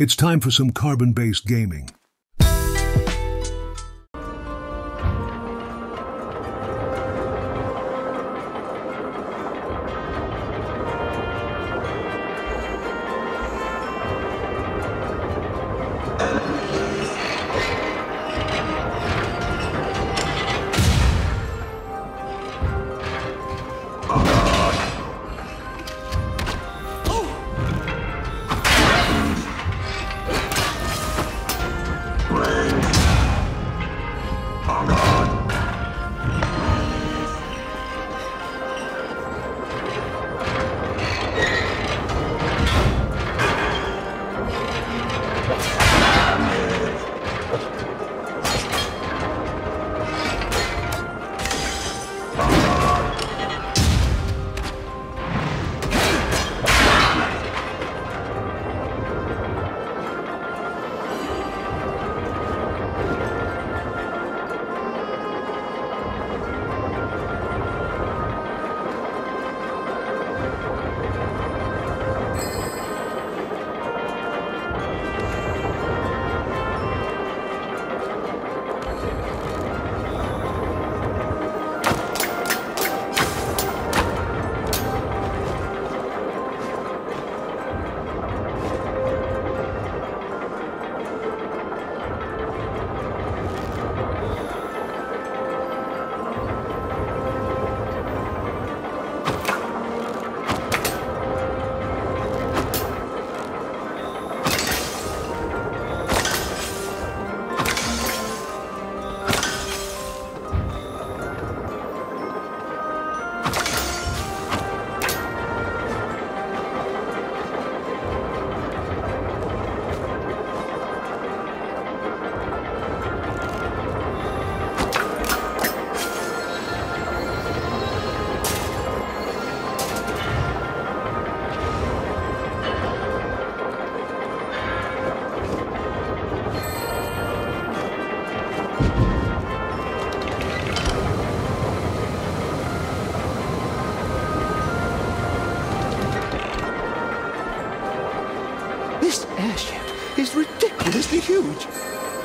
It's time for some carbon based gaming.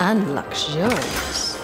And luxurious.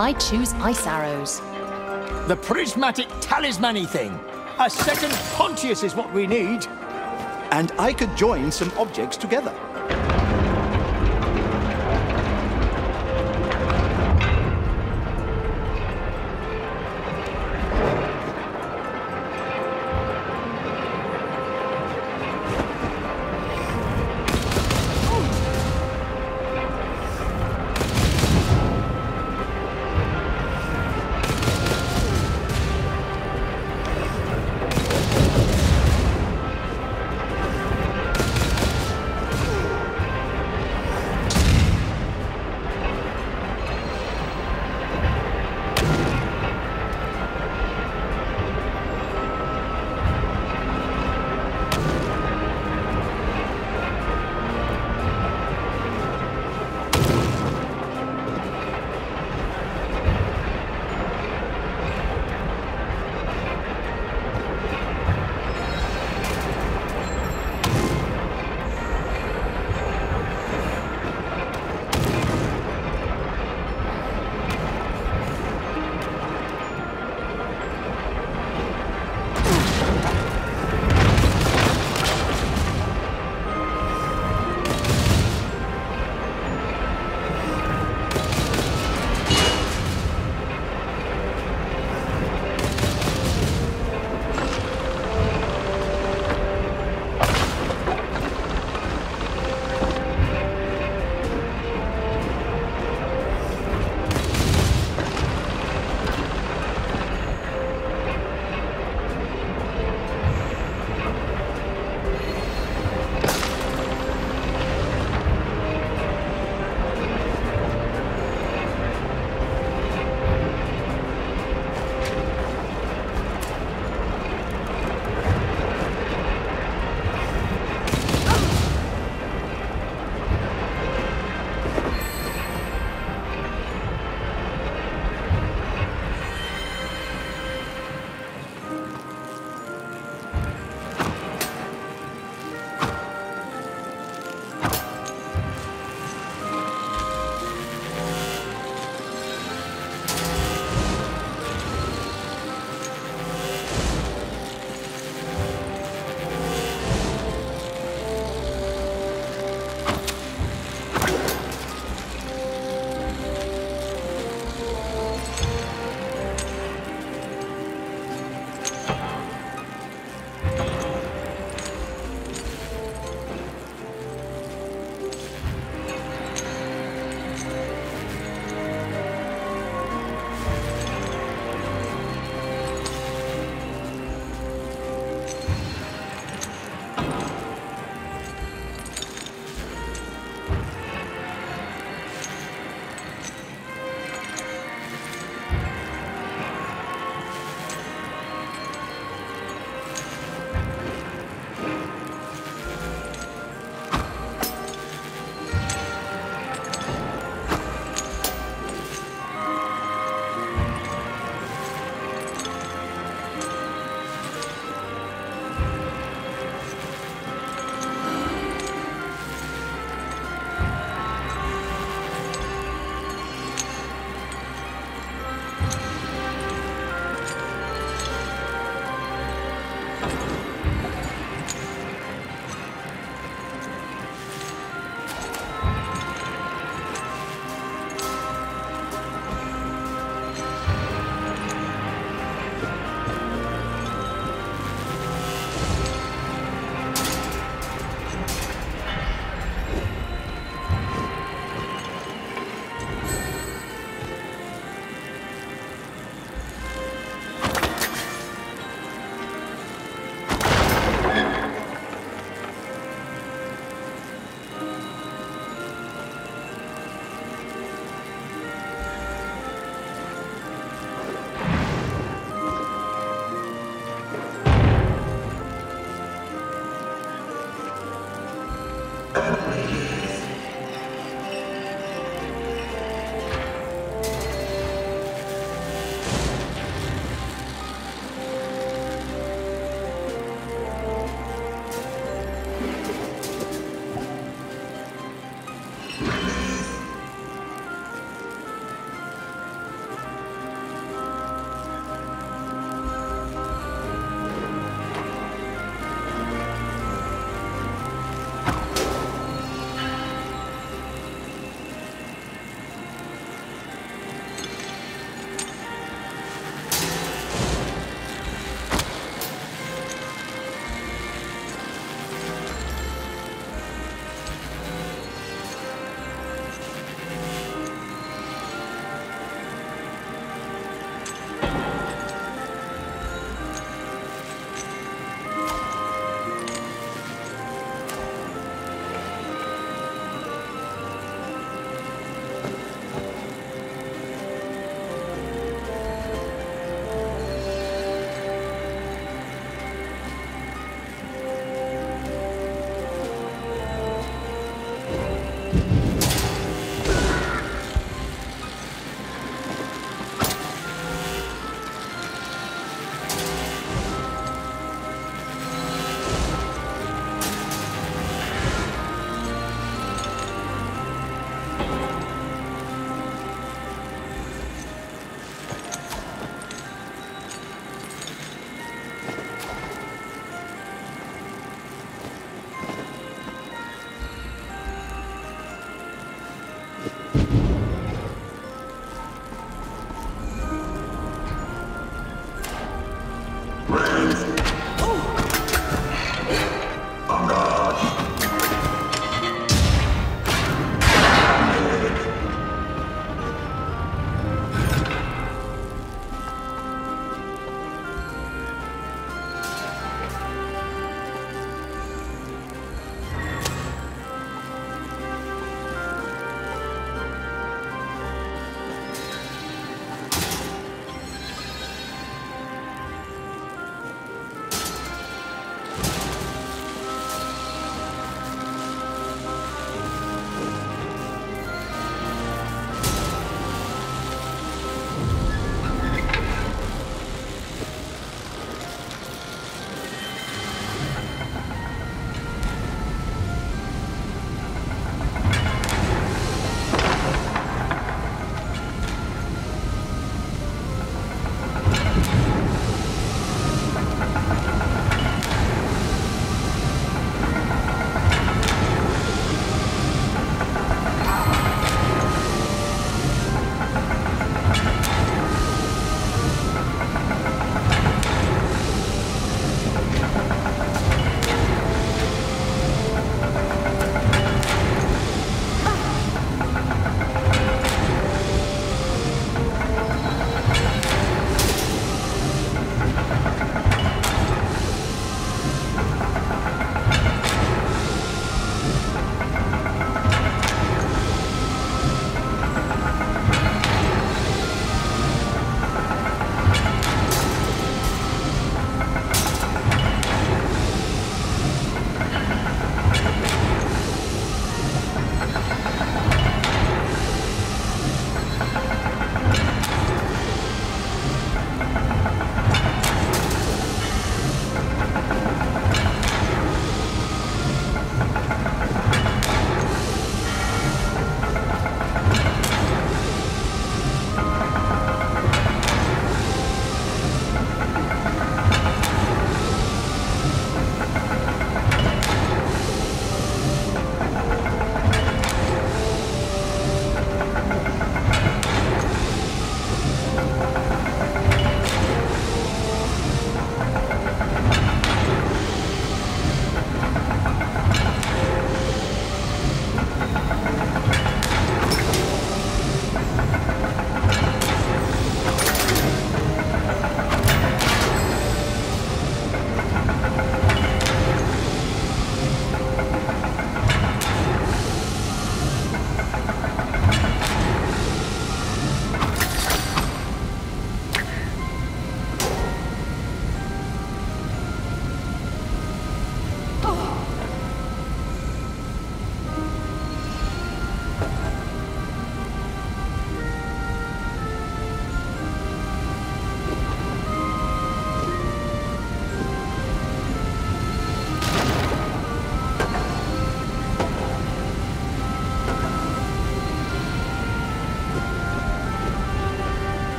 I choose ice arrows. The prismatic talisman thing. A second Pontius is what we need. And I could join some objects together. enemy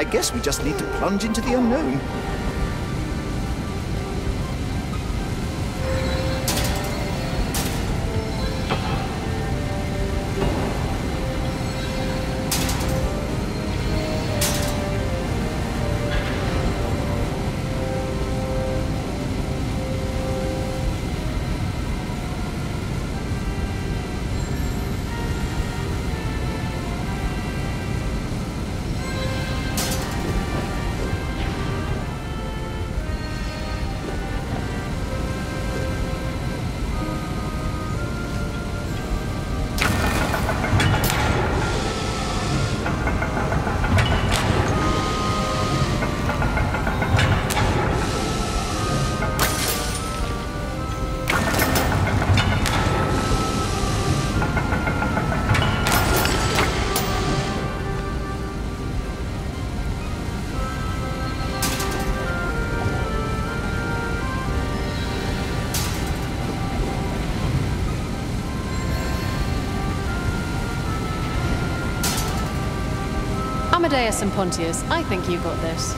I guess we just need to plunge into the unknown. Amadeus and Pontius, I think you got this.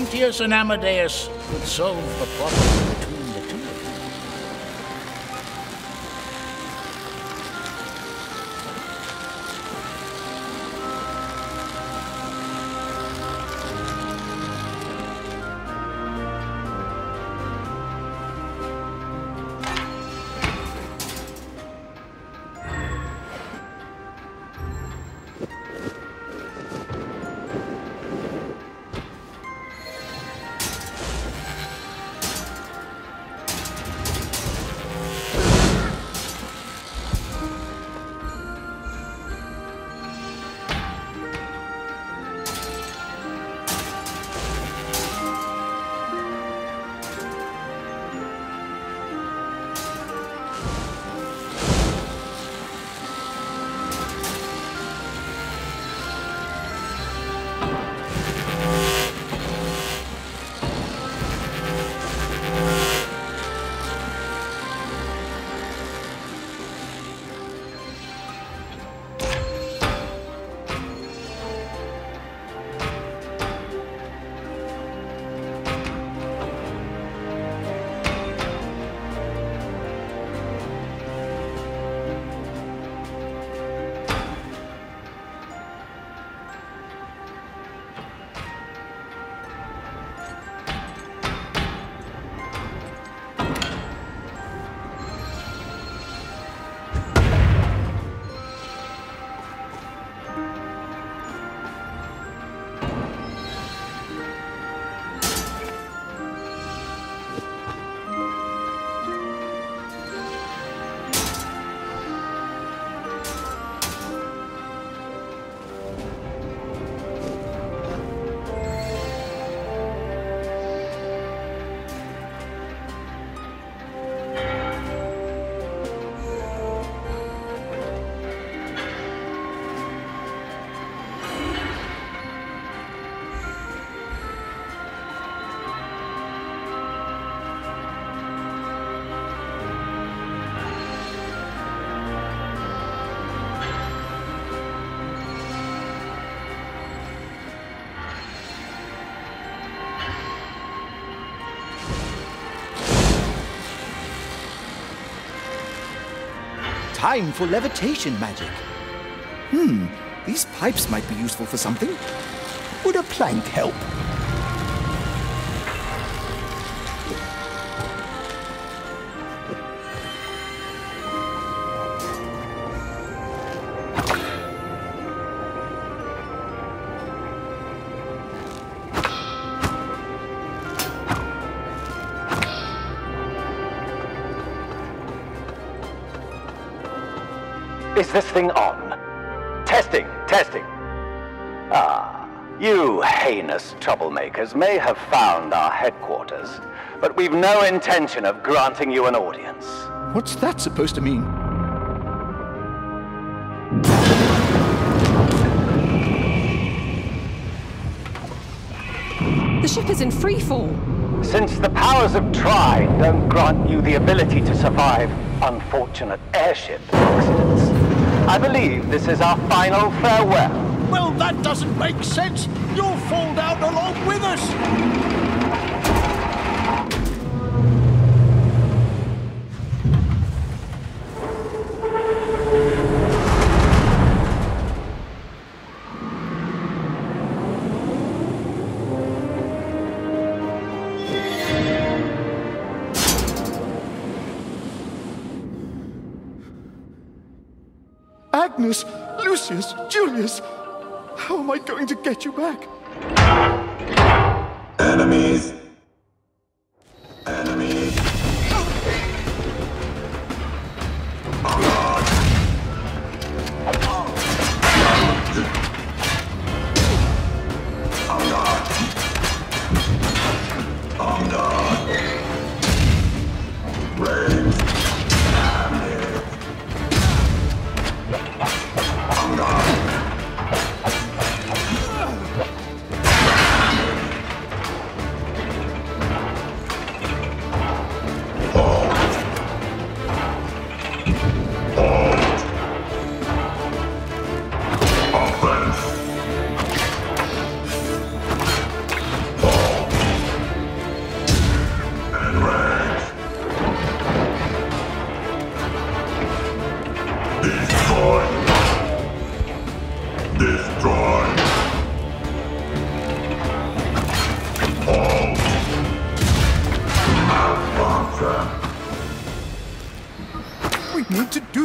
Pontius and Amadeus could solve the problem between Time for levitation magic. Hmm, these pipes might be useful for something. Would a plank help? Is this thing on? Testing, testing. Ah, you heinous troublemakers may have found our headquarters, but we've no intention of granting you an audience. What's that supposed to mean? The ship is in free fall. Since the powers of Trine don't grant you the ability to survive unfortunate airship accidents, I believe this is our final farewell. Well, that doesn't make sense. You'll fall down along with us. Lucius, Julius, how am I going to get you back? Enemies.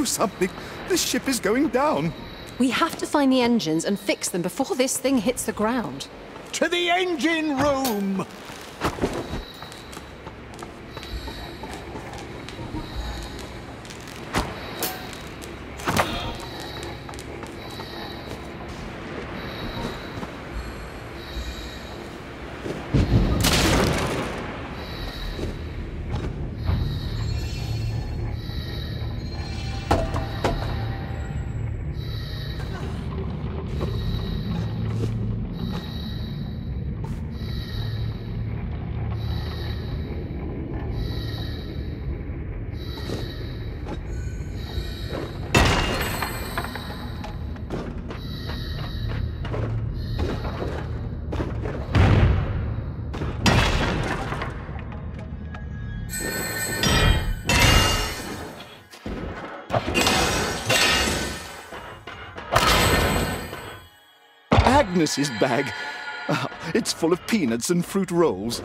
Something. The ship is going down. We have to find the engines and fix them before this thing hits the ground. To the engine room! Agnes's bag. Ah, it's full of peanuts and fruit rolls.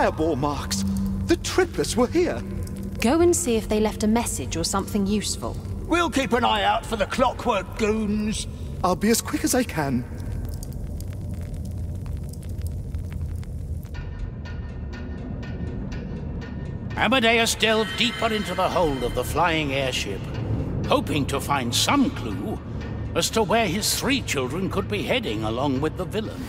Fireball marks. The triplets were here. Go and see if they left a message or something useful. We'll keep an eye out for the clockwork goons. I'll be as quick as I can. Amadeus delved deeper into the hold of the flying airship, hoping to find some clue as to where his three children could be heading along with the villain.